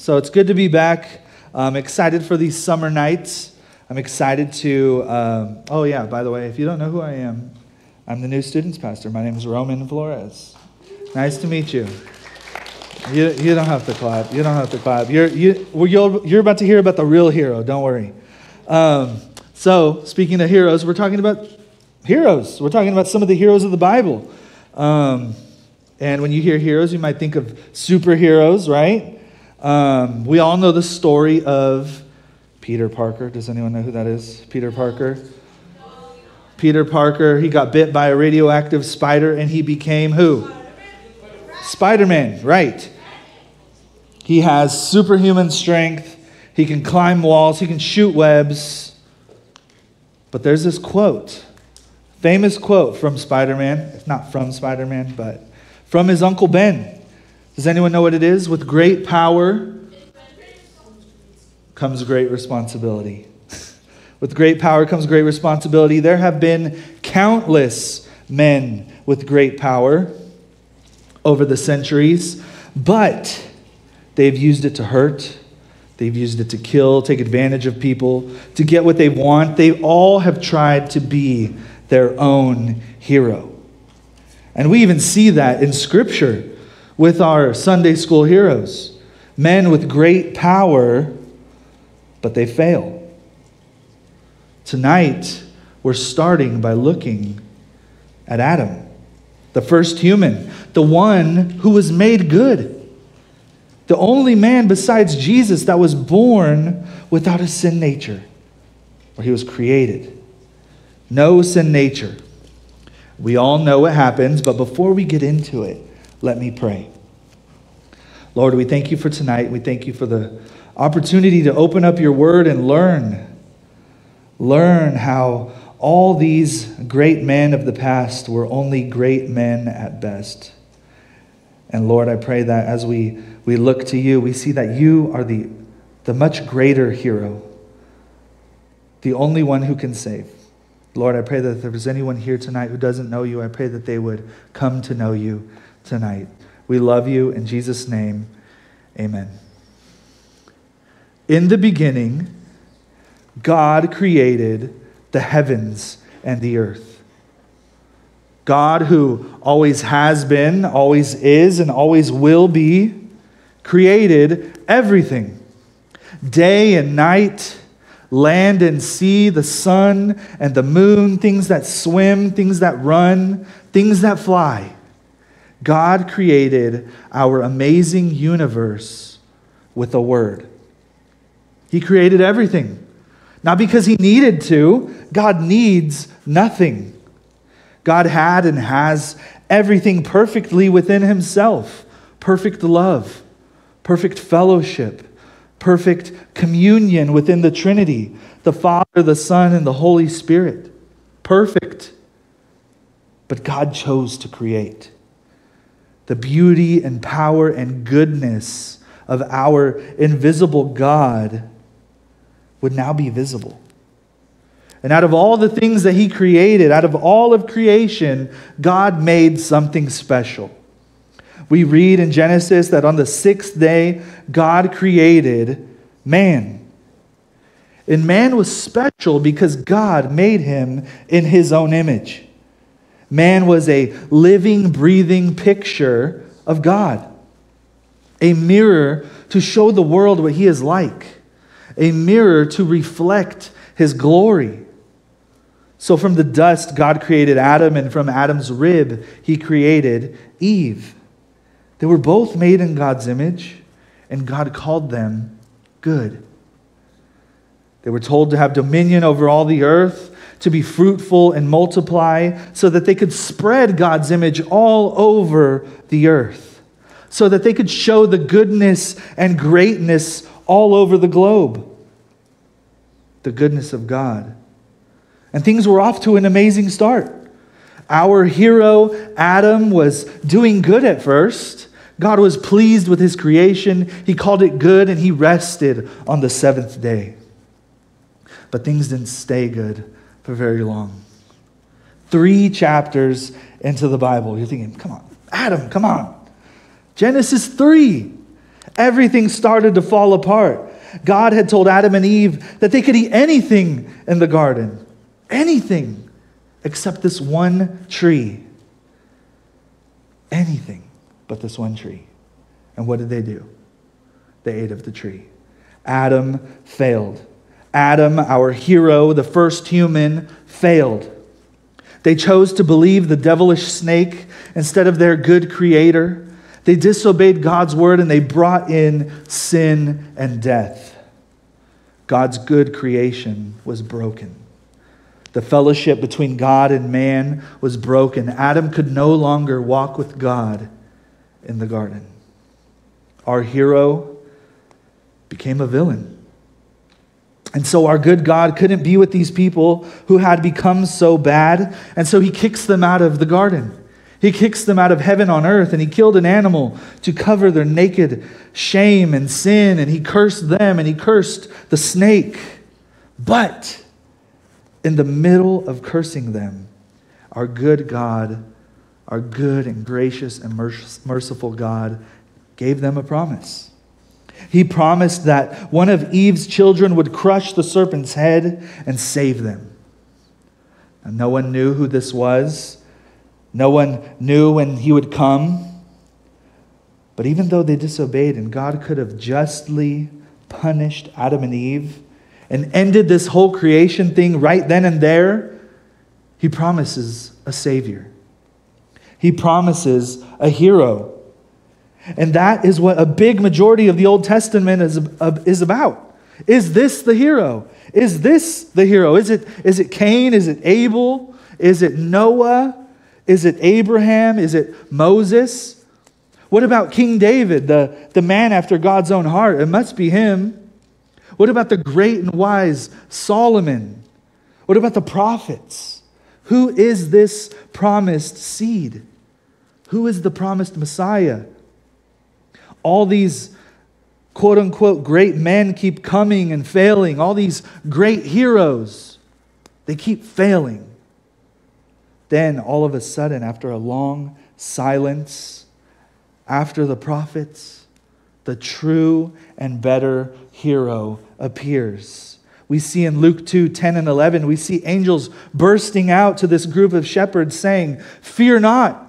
So it's good to be back. I'm excited for these summer nights. I'm excited to, um, oh, yeah, by the way, if you don't know who I am, I'm the new students pastor. My name is Roman Flores. Nice to meet you. You, you don't have to clap. You don't have to clap. You're, you, you're, you're about to hear about the real hero. Don't worry. Um, so, speaking of heroes, we're talking about heroes. We're talking about some of the heroes of the Bible. Um, and when you hear heroes, you might think of superheroes, right? Um, we all know the story of Peter Parker. Does anyone know who that is? Peter Parker. Peter Parker, he got bit by a radioactive spider and he became who? Spider Man, right. He has superhuman strength. He can climb walls. He can shoot webs. But there's this quote, famous quote from Spider Man. if Not from Spider Man, but from his Uncle Ben. Does anyone know what it is? With great power comes great responsibility. with great power comes great responsibility. There have been countless men with great power over the centuries, but they've used it to hurt. They've used it to kill, take advantage of people, to get what they want. They all have tried to be their own hero. And we even see that in Scripture with our Sunday school heroes. Men with great power, but they fail. Tonight, we're starting by looking at Adam, the first human, the one who was made good, the only man besides Jesus that was born without a sin nature, or he was created. No sin nature. We all know what happens, but before we get into it, let me pray. Lord, we thank you for tonight. We thank you for the opportunity to open up your word and learn. Learn how all these great men of the past were only great men at best. And Lord, I pray that as we, we look to you, we see that you are the, the much greater hero, the only one who can save. Lord, I pray that if there's anyone here tonight who doesn't know you, I pray that they would come to know you tonight. We love you. In Jesus' name, amen. In the beginning, God created the heavens and the earth. God, who always has been, always is, and always will be, created everything day and night land and sea, the sun and the moon, things that swim, things that run, things that fly. God created our amazing universe with a word. He created everything. Not because he needed to, God needs nothing. God had and has everything perfectly within himself perfect love, perfect fellowship, perfect communion within the Trinity the Father, the Son, and the Holy Spirit. Perfect. But God chose to create. The beauty and power and goodness of our invisible God would now be visible. And out of all the things that He created, out of all of creation, God made something special. We read in Genesis that on the sixth day, God created man. And man was special because God made him in his own image. Man was a living, breathing picture of God, a mirror to show the world what he is like, a mirror to reflect his glory. So, from the dust, God created Adam, and from Adam's rib, he created Eve. They were both made in God's image, and God called them good. They were told to have dominion over all the earth, to be fruitful and multiply, so that they could spread God's image all over the earth, so that they could show the goodness and greatness all over the globe. The goodness of God. And things were off to an amazing start. Our hero, Adam, was doing good at first. God was pleased with his creation. He called it good and he rested on the seventh day. But things didn't stay good for very long. Three chapters into the Bible, you're thinking, come on, Adam, come on. Genesis 3. everything started to fall apart. God had told Adam and Eve that they could eat anything in the garden, anything except this one tree. Anything but this one tree. And what did they do? They ate of the tree. Adam failed. Adam, our hero, the first human, failed. They chose to believe the devilish snake instead of their good creator. They disobeyed God's word and they brought in sin and death. God's good creation was broken. The fellowship between God and man was broken. Adam could no longer walk with God in the garden. Our hero became a villain. And so our good God couldn't be with these people who had become so bad, and so he kicks them out of the garden. He kicks them out of heaven on earth, and he killed an animal to cover their naked shame and sin, and he cursed them, and he cursed the snake. But in the middle of cursing them, our good God, our good and gracious and merciful God, gave them a promise. He promised that one of Eve's children would crush the serpent's head and save them. And no one knew who this was. No one knew when he would come. But even though they disobeyed, and God could have justly punished Adam and Eve and ended this whole creation thing right then and there, he promises a Savior. He promises a hero and that is what a big majority of the Old Testament is, is about. Is this the hero? Is this the hero? Is it, is it Cain? Is it Abel? Is it Noah? Is it Abraham? Is it Moses? What about King David, the, the man after God's own heart? It must be him. What about the great and wise Solomon? What about the prophets? Who is this promised seed? Who is the promised Messiah? All these quote unquote great men keep coming and failing, all these great heroes, they keep failing. Then, all of a sudden, after a long silence, after the prophets, the true and better hero appears. We see in Luke 2 10 and 11, we see angels bursting out to this group of shepherds saying, Fear not.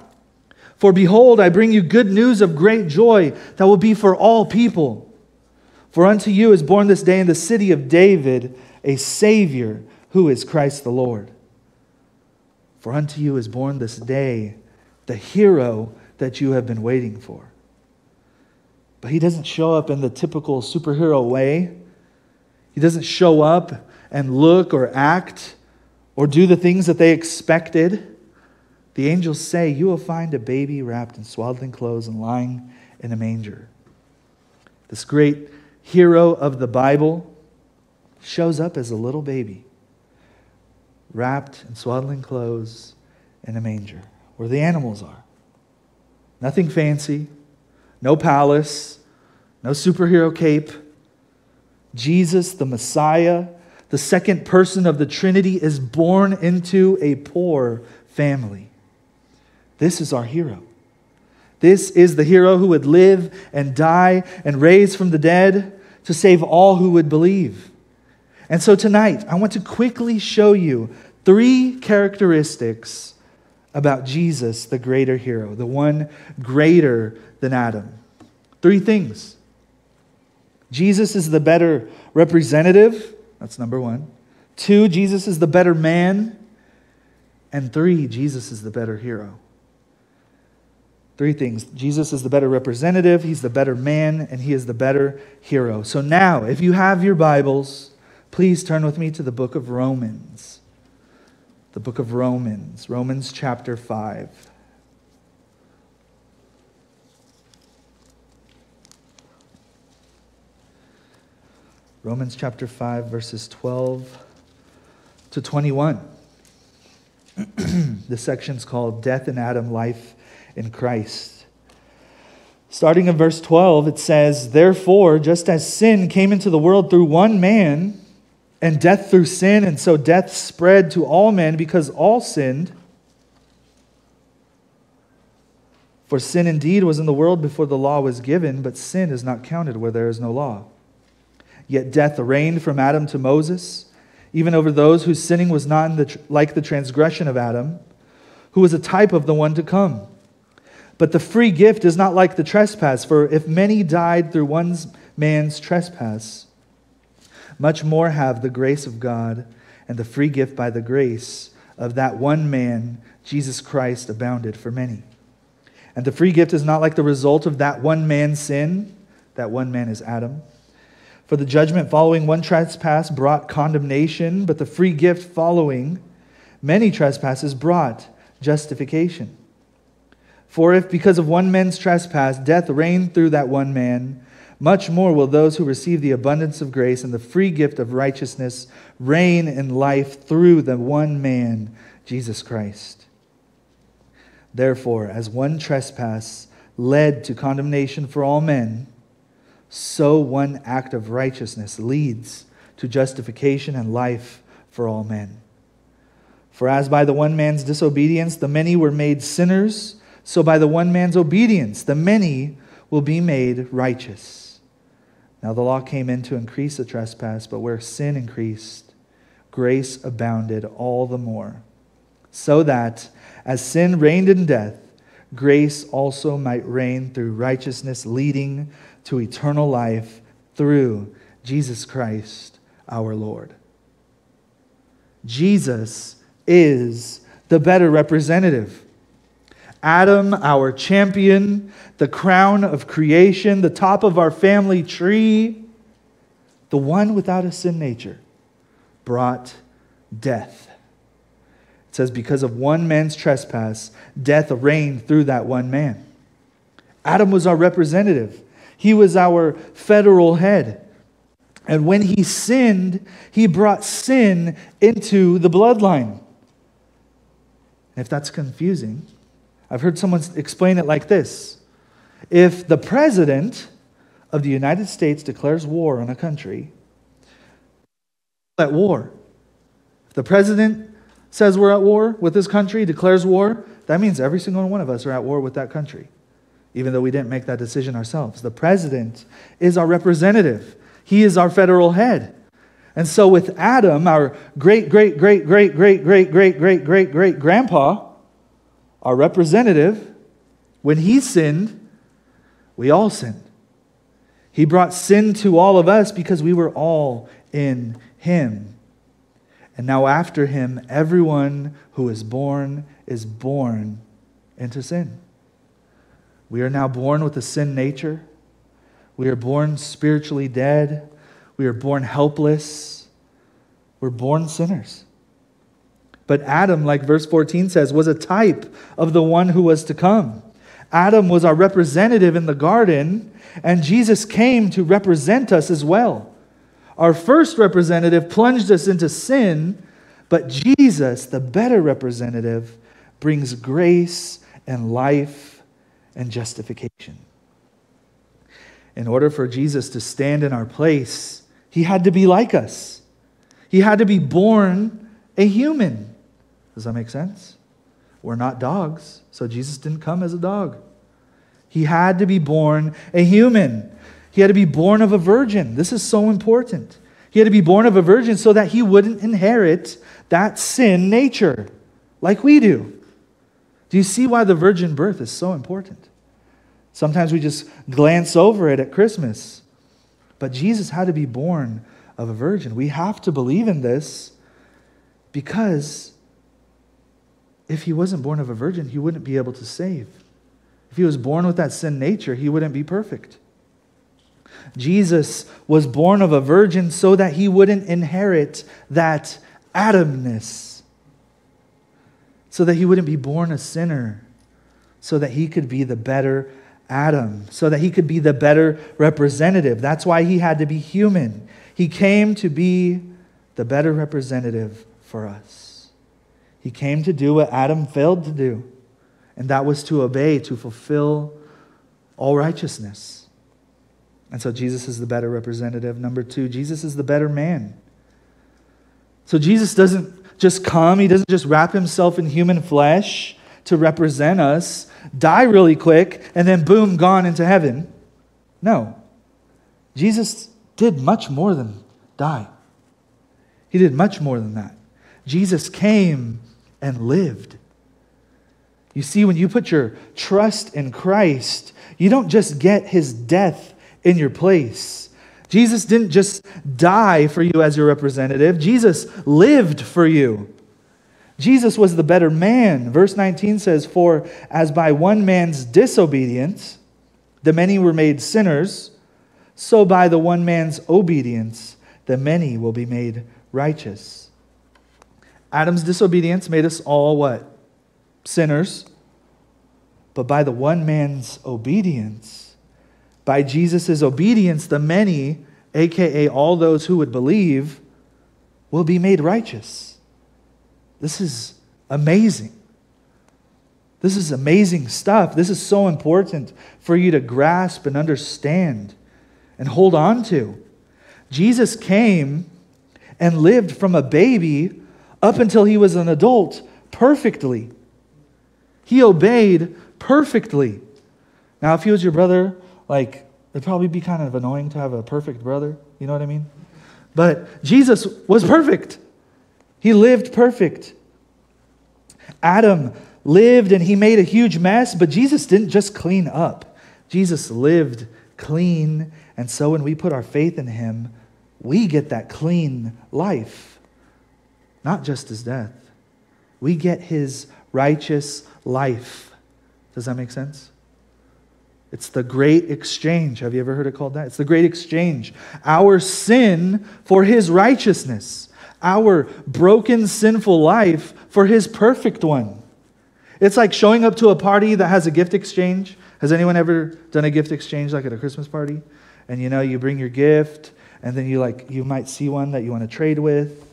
For behold, I bring you good news of great joy that will be for all people. For unto you is born this day in the city of David a Savior who is Christ the Lord. For unto you is born this day the hero that you have been waiting for. But he doesn't show up in the typical superhero way. He doesn't show up and look or act or do the things that they expected. The angels say, You will find a baby wrapped in swaddling clothes and lying in a manger. This great hero of the Bible shows up as a little baby, wrapped in swaddling clothes in a manger, where the animals are. Nothing fancy, no palace, no superhero cape. Jesus, the Messiah, the second person of the Trinity, is born into a poor family. This is our hero. This is the hero who would live and die and raise from the dead to save all who would believe. And so tonight, I want to quickly show you three characteristics about Jesus, the greater hero, the one greater than Adam. Three things. Jesus is the better representative. That's number one. Two, Jesus is the better man. And three, Jesus is the better hero. Three things Jesus is the better representative, he's the better man, and he is the better hero. So now, if you have your Bibles, please turn with me to the book of Romans. The book of Romans, Romans chapter 5. Romans chapter 5, verses 12 to 21. this section's called Death in Adam, Life in Christ. Starting in verse 12, it says, Therefore, just as sin came into the world through one man, and death through sin, and so death spread to all men because all sinned. For sin indeed was in the world before the law was given, but sin is not counted where there is no law. Yet death reigned from Adam to Moses, even over those whose sinning was not the, like the transgression of Adam, who was a type of the one to come. But the free gift is not like the trespass, for if many died through one man's trespass, much more have the grace of God and the free gift by the grace of that one man, Jesus Christ, abounded for many. And the free gift is not like the result of that one man's sin. That one man is Adam. For the judgment following one trespass brought condemnation, but the free gift following many trespasses brought justification. For if because of one man's trespass death reigned through that one man, much more will those who receive the abundance of grace and the free gift of righteousness reign in life through the one man, Jesus Christ. Therefore, as one trespass led to condemnation for all men, so one act of righteousness leads to justification and life for all men. For as by the one man's disobedience the many were made sinners, so by the one man's obedience the many will be made righteous. Now the law came in to increase the trespass, but where sin increased, grace abounded all the more so that, as sin reigned in death, grace also might reign through righteousness, leading to eternal life through Jesus Christ our Lord. Jesus is the better representative. Adam, our champion, the crown of creation, the top of our family tree, the one without a sin nature, brought death it says, Because of one man's trespass, death reigned through that one man. Adam was our representative, he was our federal head. And when he sinned, he brought sin into the bloodline. If that's confusing, I've heard someone explain it like this If the president of the United States declares war on a country, at war. If the president says we're at war with this country, declares war, that means every single one of us are at war with that country, even though we didn't make that decision ourselves. The president is our representative, he is our federal head. And so, with Adam, our great, great, great, great, great, great, great, great, great, great grandpa, our representative, when he sinned, we all sinned. He brought sin to all of us because we were all in him. And now, after him, everyone who is born is born into sin. We are now born with a sin nature. We are born spiritually dead. We are born helpless. We're born sinners. But Adam, like verse 14 says, was a type of the one who was to come. Adam was our representative in the garden, and Jesus came to represent us as well. Our first representative plunged us into sin, but Jesus, the better representative, brings grace and life and justification. In order for Jesus to stand in our place, he had to be like us. He had to be born a human. Does that make sense? We're not dogs, so Jesus didn't come as a dog. He had to be born a human. He had to be born of a virgin. This is so important. He had to be born of a virgin so that he wouldn't inherit that sin nature like we do. Do you see why the virgin birth is so important? Sometimes we just glance over it at Christmas. But Jesus had to be born of a virgin. We have to believe in this because if he wasn't born of a virgin, he wouldn't be able to save. If he was born with that sin nature, he wouldn't be perfect. Jesus was born of a virgin so that he wouldn't inherit that Adamness, so that he wouldn't be born a sinner, so that he could be the better Adam, so that he could be the better representative. That's why he had to be human. He came to be the better representative for us. He came to do what Adam failed to do, and that was to obey, to fulfill all righteousness. And so Jesus is the better representative. Number two, Jesus is the better man. So Jesus doesn't just come, he doesn't just wrap himself in human flesh to represent us, die really quick, and then boom, gone into heaven. No. Jesus did much more than die. He did much more than that. Jesus came and lived. You see, when you put your trust in Christ, you don't just get his death in your place. Jesus didn't just die for you as your representative, Jesus lived for you. Jesus was the better man. Verse 19 says, For as by one man's disobedience the many were made sinners, so by the one man's obedience the many will be made righteous. Adam's disobedience made us all what? Sinners. But by the one man's obedience, by Jesus' obedience, the many, aka all those who would believe, will be made righteous. This is amazing. This is amazing stuff. This is so important for you to grasp and understand and hold on to. Jesus came and lived from a baby up until he was an adult perfectly. He obeyed perfectly. Now, if he was your brother, like, it'd probably be kind of annoying to have a perfect brother. You know what I mean? But Jesus was perfect. He lived perfect. Adam lived and he made a huge mess, but Jesus didn't just clean up. Jesus lived clean. And so when we put our faith in him, we get that clean life, not just his death. We get his righteous life. Does that make sense? It's the great exchange. Have you ever heard it called that? It's the great exchange. Our sin for his righteousness our broken, sinful life for his perfect one. It's like showing up to a party that has a gift exchange. Has anyone ever done a gift exchange like at a Christmas party? And you know, you bring your gift, and then you like you might see one that you want to trade with.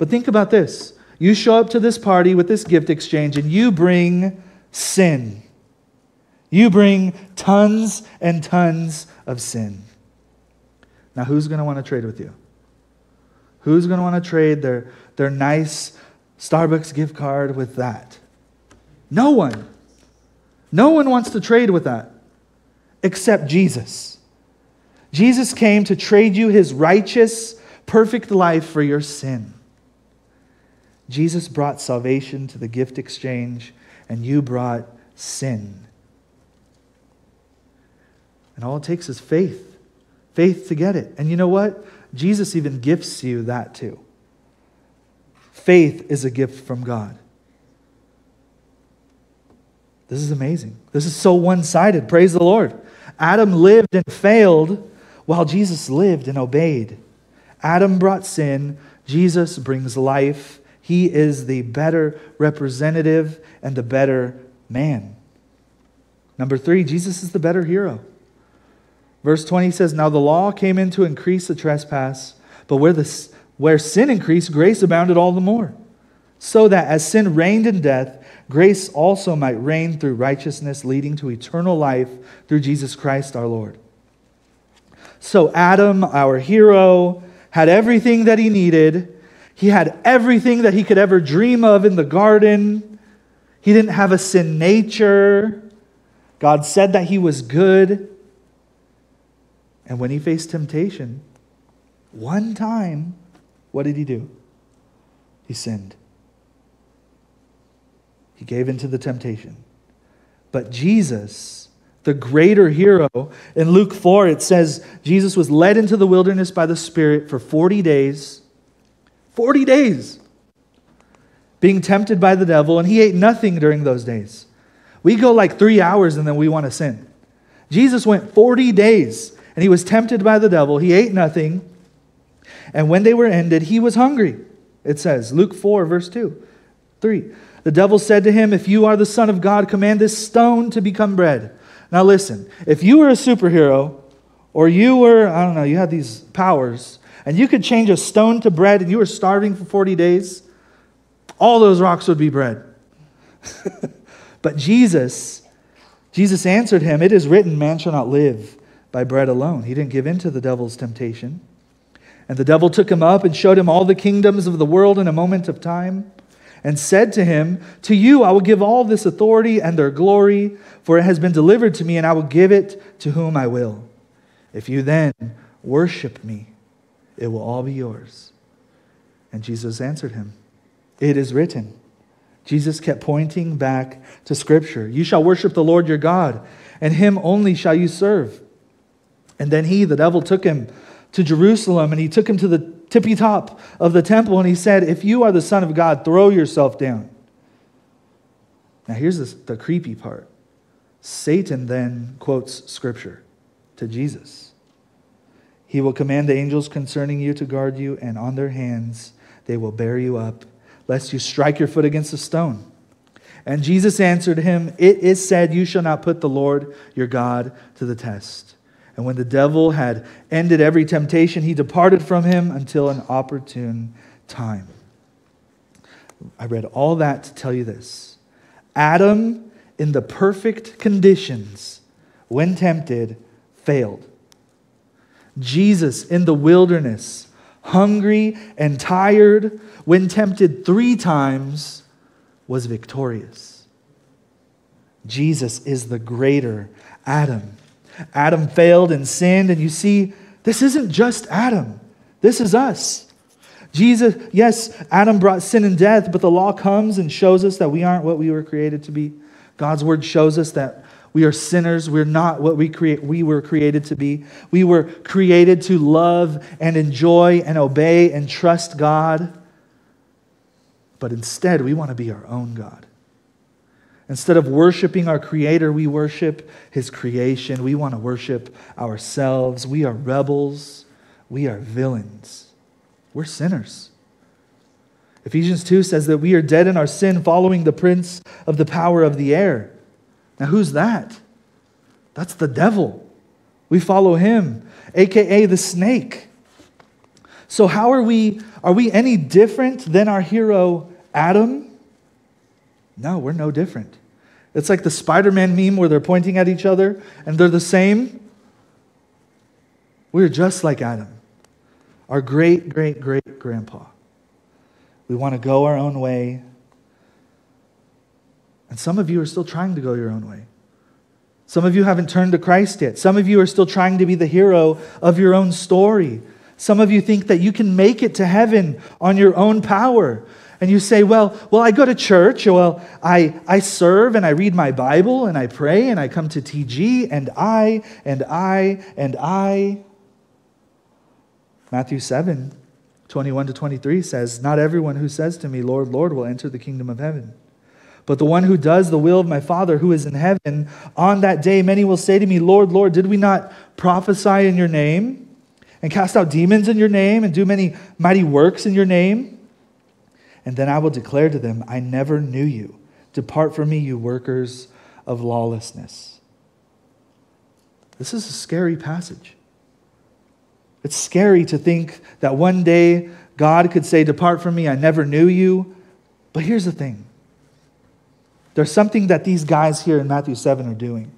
But think about this. You show up to this party with this gift exchange and you bring sin. You bring tons and tons of sin. Now, who's going to want to trade with you? Who's going to want to trade their, their nice Starbucks gift card with that? No one. No one wants to trade with that except Jesus. Jesus came to trade you his righteous, perfect life for your sin. Jesus brought salvation to the gift exchange, and you brought sin. And all it takes is faith faith to get it. And you know what? Jesus even gifts you that too. Faith is a gift from God. This is amazing. This is so one sided. Praise the Lord. Adam lived and failed while Jesus lived and obeyed. Adam brought sin, Jesus brings life. He is the better representative and the better man. Number three, Jesus is the better hero. Verse 20 says, Now the law came in to increase the trespass, but where, the, where sin increased, grace abounded all the more. So that as sin reigned in death, grace also might reign through righteousness, leading to eternal life through Jesus Christ our Lord. So Adam, our hero, had everything that he needed. He had everything that he could ever dream of in the garden. He didn't have a sin nature. God said that he was good. And when he faced temptation, one time, what did he do? He sinned. He gave into the temptation. But Jesus, the greater hero, in Luke 4, it says Jesus was led into the wilderness by the Spirit for 40 days. 40 days. Being tempted by the devil, and he ate nothing during those days. We go like three hours and then we want to sin. Jesus went 40 days and he was tempted by the devil. He ate nothing. And when they were ended, he was hungry. It says, Luke 4, verse 2, 3. The devil said to him, If you are the Son of God, command this stone to become bread. Now listen, if you were a superhero, or you were, I don't know, you had these powers, and you could change a stone to bread and you were starving for 40 days, all those rocks would be bread. but Jesus, Jesus answered him, It is written, man shall not live by bread alone. He didn't give in to the devil's temptation. And the devil took him up and showed him all the kingdoms of the world in a moment of time. and said to him, To you I will give all this authority and their glory, for it has been delivered to me, and I will give it to whom I will. If you then worship me, it will all be yours. And Jesus answered him, It is written. Jesus kept pointing back to Scripture. You shall worship the Lord your God, and him only shall you serve. And then he, the devil, took him to Jerusalem, and he took him to the tippy top of the temple, and he said, If you are the Son of God, throw yourself down. Now, here's the, the creepy part Satan then quotes Scripture to Jesus. He will command the angels concerning you to guard you, and on their hands they will bear you up, lest you strike your foot against a stone. And Jesus answered him, It is said, You shall not put the Lord your God to the test. And when the devil had ended every temptation, he departed from him until an opportune time. I read all that to tell you this Adam, in the perfect conditions, when tempted, failed. Jesus, in the wilderness, hungry and tired, when tempted three times, was victorious. Jesus is the greater Adam. Adam failed and sinned. And you see, this isn't just Adam, this is us. Jesus, yes, Adam brought sin and death, but the law comes and shows us that we aren't what we were created to be. God's word shows us that we are sinners. We're not what we create we were created to be. We were created to love and enjoy and obey and trust God. But instead, we want to be our own God. Instead of worshiping our Creator, we worship His creation. We want to worship ourselves. We are rebels. We are villains. We're sinners. Ephesians 2 says that we are dead in our sin, following the prince of the power of the air. Now, who's that? That's the devil. We follow him, aka the snake. So, how are we? Are we any different than our hero Adam? No, we're no different. It's like the Spider Man meme where they're pointing at each other and they're the same. We're just like Adam, our great, great, great grandpa. We want to go our own way. And some of you are still trying to go your own way. Some of you haven't turned to Christ yet. Some of you are still trying to be the hero of your own story. Some of you think that you can make it to heaven on your own power and you say, well, well, I go to church, well, I, I serve and I read my Bible and I pray and I come to TG and I and I and I. Matthew 7, 21 to 23 says, Not everyone who says to me, Lord, Lord, will enter the kingdom of heaven. But the one who does the will of my Father who is in heaven, on that day many will say to me, Lord, Lord, did we not prophesy in your name and cast out demons in your name and do many mighty works in your name? And then I will declare to them, I never knew you. Depart from me, you workers of lawlessness. This is a scary passage. It's scary to think that one day God could say, Depart from me, I never knew you. But here's the thing there's something that these guys here in Matthew 7 are doing.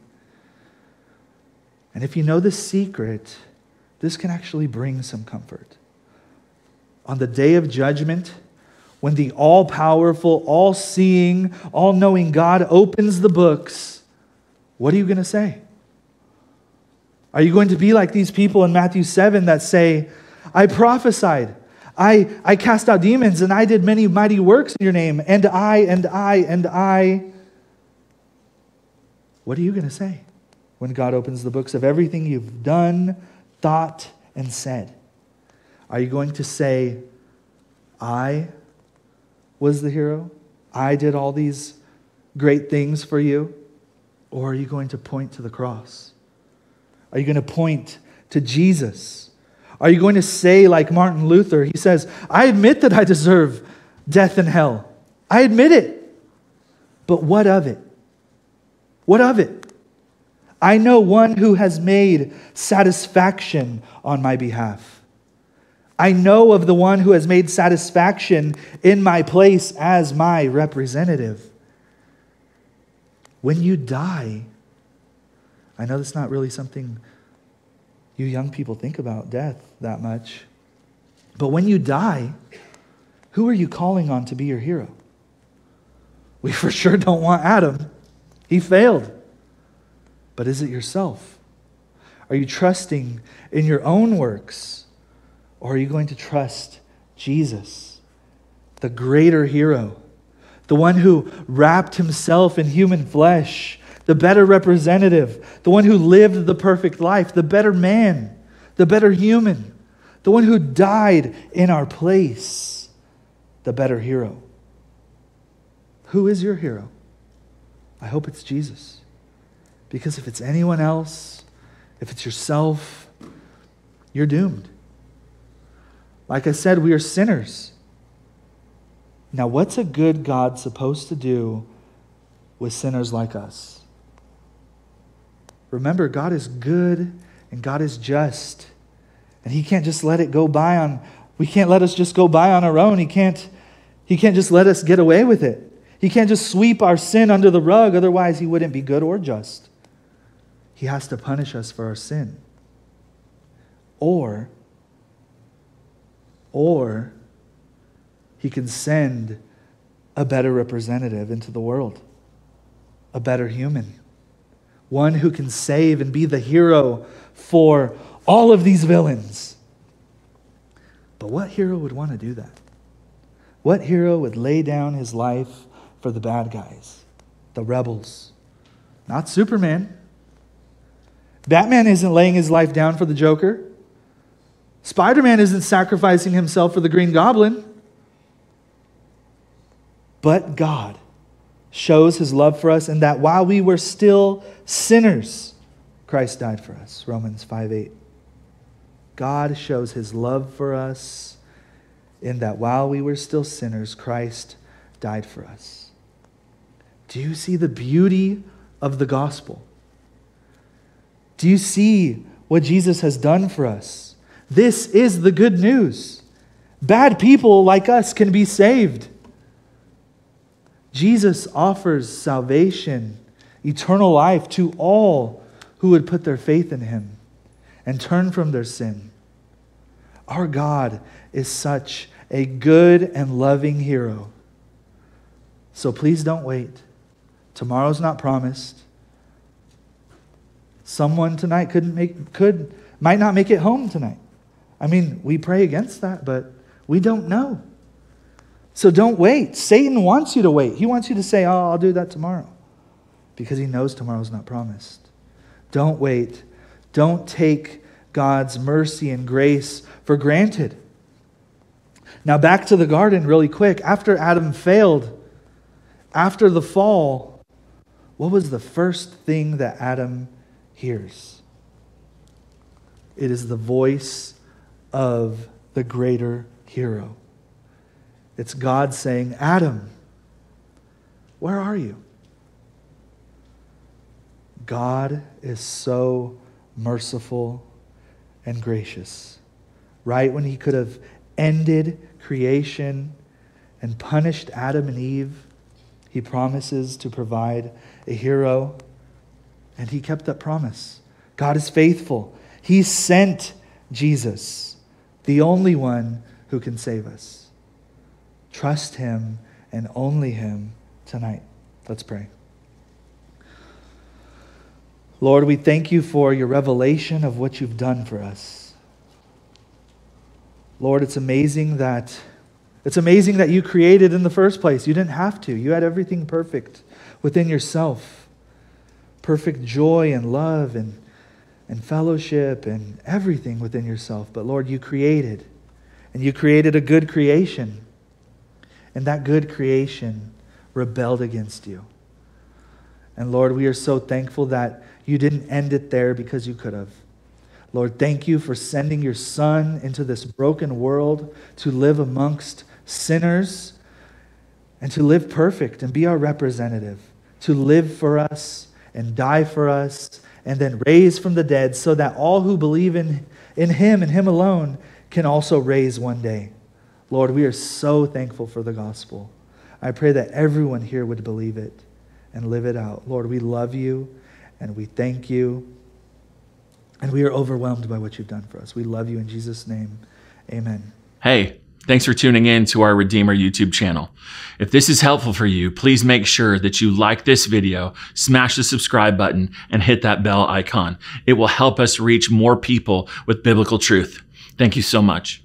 And if you know the secret, this can actually bring some comfort. On the day of judgment, when the all powerful, all seeing, all knowing God opens the books, what are you going to say? Are you going to be like these people in Matthew 7 that say, I prophesied, I, I cast out demons, and I did many mighty works in your name, and I, and I, and I. What are you going to say when God opens the books of everything you've done, thought, and said? Are you going to say, I was the hero? I did all these great things for you? Or are you going to point to the cross? Are you going to point to Jesus? Are you going to say, like Martin Luther, he says, I admit that I deserve death and hell. I admit it. But what of it? What of it? I know one who has made satisfaction on my behalf. I know of the one who has made satisfaction in my place as my representative. When you die, I know that's not really something you young people think about death that much. But when you die, who are you calling on to be your hero? We for sure don't want Adam. He failed. But is it yourself? Are you trusting in your own works? Or are you going to trust Jesus, the greater hero, the one who wrapped himself in human flesh, the better representative, the one who lived the perfect life, the better man, the better human, the one who died in our place, the better hero? Who is your hero? I hope it's Jesus. Because if it's anyone else, if it's yourself, you're doomed. Like I said, we are sinners. Now, what's a good God supposed to do with sinners like us? Remember, God is good and God is just. And He can't just let it go by on, we can't let us just go by on our own. He can't, he can't just let us get away with it. He can't just sweep our sin under the rug, otherwise, He wouldn't be good or just. He has to punish us for our sin. Or, or he can send a better representative into the world, a better human, one who can save and be the hero for all of these villains. But what hero would want to do that? What hero would lay down his life for the bad guys, the rebels? Not Superman. Batman isn't laying his life down for the Joker. Spider Man isn't sacrificing himself for the Green Goblin. But God shows his love for us in that while we were still sinners, Christ died for us. Romans 5 8. God shows his love for us in that while we were still sinners, Christ died for us. Do you see the beauty of the gospel? Do you see what Jesus has done for us? This is the good news. Bad people like us can be saved. Jesus offers salvation, eternal life to all who would put their faith in him and turn from their sin. Our God is such a good and loving hero. So please don't wait. Tomorrow's not promised. Someone tonight couldn't make, could, might not make it home tonight. I mean, we pray against that, but we don't know. So don't wait. Satan wants you to wait. He wants you to say, Oh, I'll do that tomorrow, because he knows tomorrow's not promised. Don't wait. Don't take God's mercy and grace for granted. Now, back to the garden really quick. After Adam failed, after the fall, what was the first thing that Adam hears. It is the voice of the greater hero. It's God saying, Adam, where are you? God is so merciful and gracious. Right when he could have ended creation and punished Adam and Eve, he promises to provide a hero and he kept that promise. God is faithful. He sent Jesus, the only one who can save us. Trust him and only him tonight. Let's pray. Lord, we thank you for your revelation of what you've done for us. Lord, it's amazing that it's amazing that you created in the first place. You didn't have to. You had everything perfect within yourself perfect joy and love and, and fellowship and everything within yourself. But Lord, you created, and you created a good creation. And that good creation rebelled against you. And Lord, we are so thankful that you didn't end it there because you could have. Lord, thank you for sending your Son into this broken world to live amongst sinners and to live perfect and be our representative, to live for us and die for us and then raise from the dead so that all who believe in, in him and him alone can also raise one day. Lord, we are so thankful for the gospel. I pray that everyone here would believe it and live it out. Lord, we love you and we thank you. And we are overwhelmed by what you've done for us. We love you in Jesus' name. Amen. Hey, Thanks for tuning in to our Redeemer YouTube channel. If this is helpful for you, please make sure that you like this video, smash the subscribe button, and hit that bell icon. It will help us reach more people with biblical truth. Thank you so much.